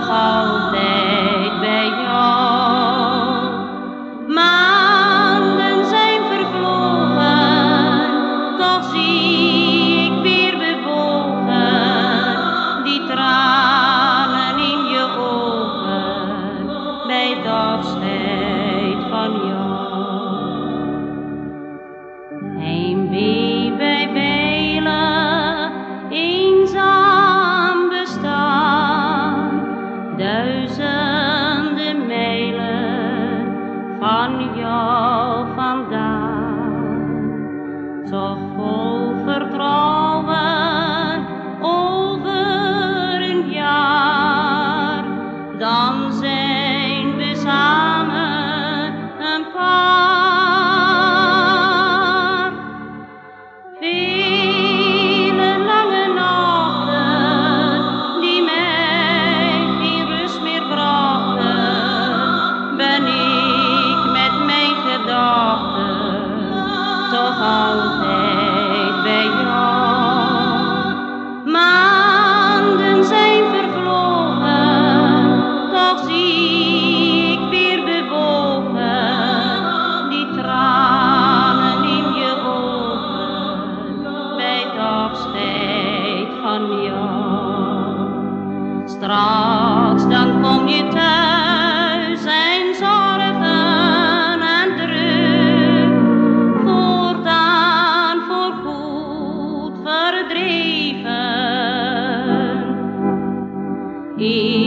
nog altijd bij jou. Maanden zijn vervlogen, toch zie house. E